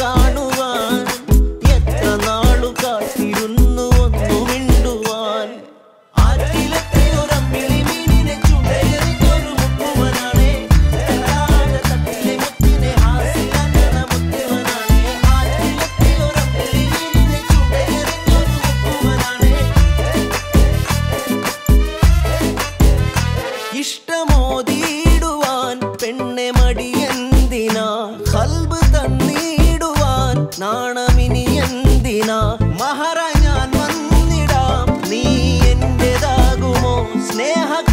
കാണൂ Terra